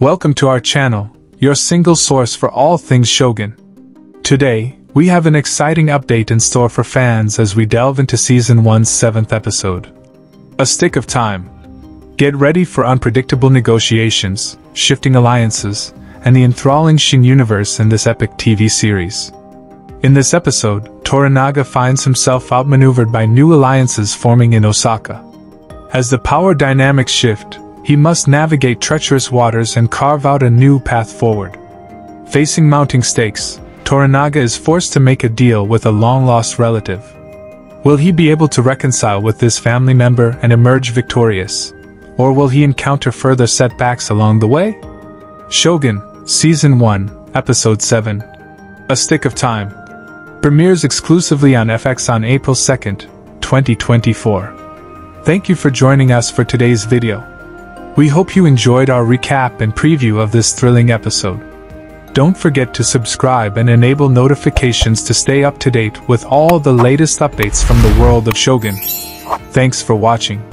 Welcome to our channel, your single source for all things Shogun. Today, we have an exciting update in store for fans as we delve into Season 1's 7th episode. A Stick of Time. Get ready for unpredictable negotiations, shifting alliances, and the enthralling Shin universe in this epic TV series. In this episode, Toranaga finds himself outmaneuvered by new alliances forming in Osaka. As the power dynamics shift, he must navigate treacherous waters and carve out a new path forward. Facing mounting stakes, Toranaga is forced to make a deal with a long-lost relative. Will he be able to reconcile with this family member and emerge victorious? Or will he encounter further setbacks along the way? Shogun, Season 1, Episode 7 A Stick of Time premieres exclusively on FX on April 2nd, 2024. Thank you for joining us for today's video. We hope you enjoyed our recap and preview of this thrilling episode. Don't forget to subscribe and enable notifications to stay up to date with all the latest updates from the world of Shogun. Thanks for watching.